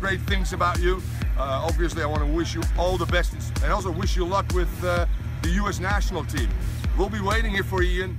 Great things about you. Uh, obviously, I want to wish you all the best and also wish you luck with uh, the U.S. national team. We'll be waiting here for Ian.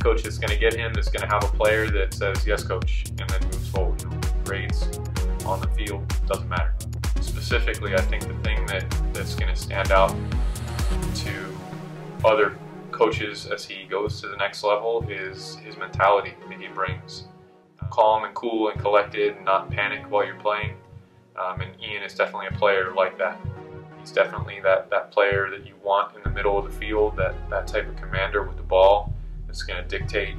Coach that's going to get him is going to have a player that says yes, coach, and then moves forward. Grades on the field doesn't matter. Specifically, I think the thing that that's going to stand out to other coaches as he goes to the next level is his mentality that he brings. Calm and cool and collected, and not panic while you're playing. Um, and Ian is definitely a player like that. He's definitely that, that player that you want in the middle of the field, that, that type of commander with the ball that's going to dictate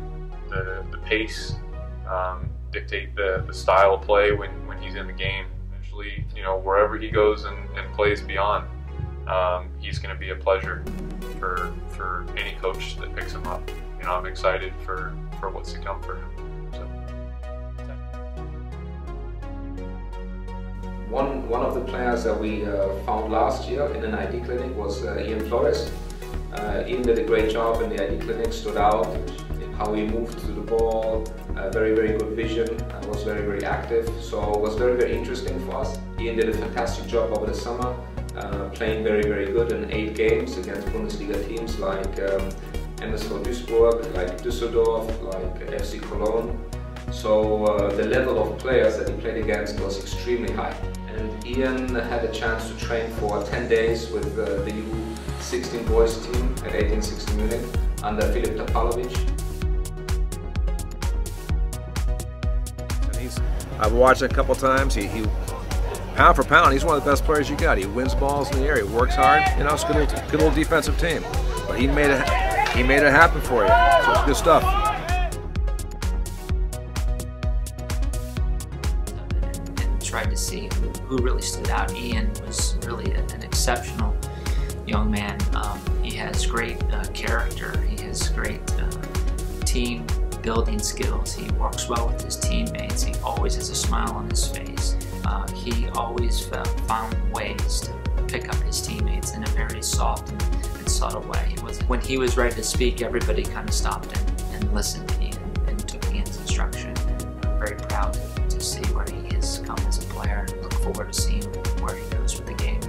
the, the pace, um, dictate the, the style of play when, when he's in the game. Eventually, you know, wherever he goes and, and plays beyond, um, he's going to be a pleasure for, for any coach that picks him up. You know, I'm excited for, for what's to come for him. One, one of the players that we uh, found last year in an ID clinic was uh, Ian Flores. Uh, Ian did a great job in the ID clinic, stood out, how he moved to the ball, uh, very, very good vision, uh, was very, very active, so it was very, very interesting for us. Ian did a fantastic job over the summer, uh, playing very, very good in eight games against Bundesliga teams like um, MSV Duisburg, like Düsseldorf, like FC Cologne. So uh, the level of players that he played against was extremely high. And Ian had a chance to train for 10 days with uh, the U16 boys team at 1860 Munich under Filip Tapalovic. He's, I've watched it a couple times. He, he, pound for pound, he's one of the best players you got. He wins balls in the air. He works hard. You know, it's a good little, good little defensive team. But he made it, he made it happen for you. So it's good stuff. To see who, who really stood out. Ian was really a, an exceptional young man. Um, he has great uh, character. He has great uh, team building skills. He works well with his teammates. He always has a smile on his face. Uh, he always found ways to pick up his teammates in a very soft and, and subtle way. Was, when he was ready to speak, everybody kind of stopped and, and listened to Ian and took Ian's instruction. I'm very proud to, to see where he player look forward to seeing where he goes with the game.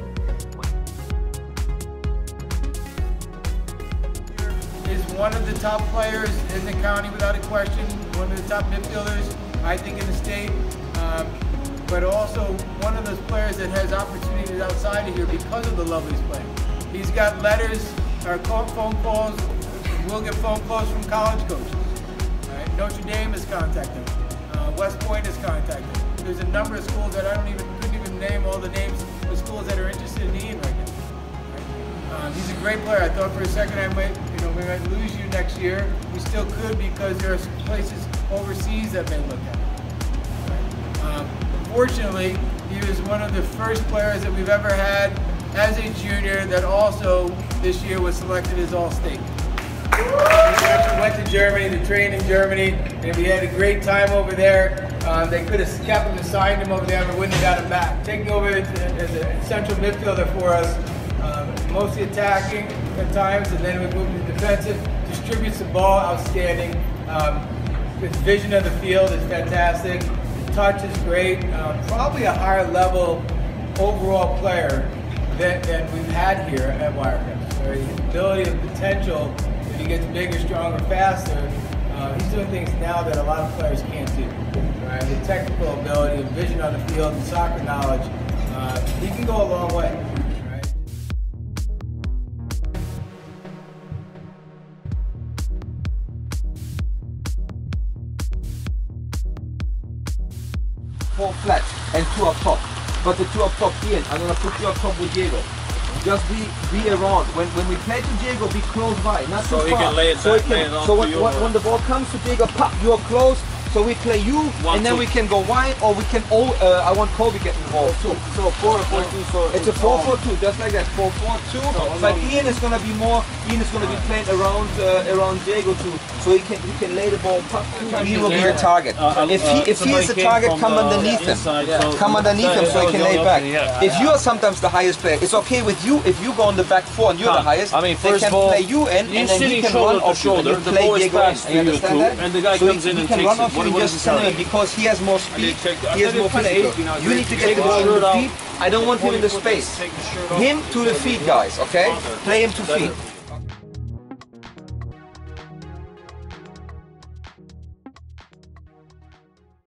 Is one of the top players in the county without a question, one of the top midfielders, I think, in the state. Um, but also one of those players that has opportunities outside of here because of the love he's playing. He's got letters or phone calls. We'll get phone calls from college coaches. Right? Notre Dame has contacted him. Uh, West Point has contacted him. There's a number of schools that I don't even couldn't even name all the names of schools that are interested in Ian right now. Um, he's a great player. I thought for a second I might, you know, we might lose you next year. We still could because there are places overseas that may look at him. Right? Um, fortunately, he was one of the first players that we've ever had as a junior that also this year was selected as All-State. Actually went to Germany to train in Germany, and we had a great time over there. Um, they could have kept him and signed him over there, but wouldn't have got him back. Taking over as a central midfielder for us, um, mostly attacking at times, and then we moved to defensive. Distributes the ball, outstanding. Um, his vision of the field is fantastic. His touch is great. Um, probably a higher level overall player than, than we've had here at Wiregrass. So his ability and potential if he gets bigger, stronger, faster, uh, he's doing things now that a lot of players can't do. Right? The technical ability, the vision on the field, the soccer knowledge, uh, he can go a long way. Right? Four flat and two up top. But the two up top, Ian, I'm gonna put you up top with Diego just be be around. When when we play to Diego, be close by, not so too he far. Can lay it so back, he can, lay it so when, you, when, when the ball comes to Diego, pop, you're close. So we play you, One, and then two. we can go wide, or we can. Oh, uh, I want Kobe get involved too. So four four two. So It's a four four two, just like that. Four four two. But Ian is gonna be more. Ian is gonna be playing around uh, around Diego too, so he can he can lay the ball. Pop, he will be the target. Uh, if he if he is the target, come underneath him. Come underneath him so he can lay it back. If you are sometimes the highest player, it's okay with you if you go on the back four and you're the highest. I mean, they first can of all, play you in, and then he can shoulder run off shoulder, you the play ball is Diego in. passed to you understand two, that? and the guy comes in and takes it. What- what just send him because he has more speed. He has more tell you, physical. you know, You need to get the ball to the feet. I don't want him in the Before you put space. take the shirt off. Him to the feet, guys. Okay, play him to feet.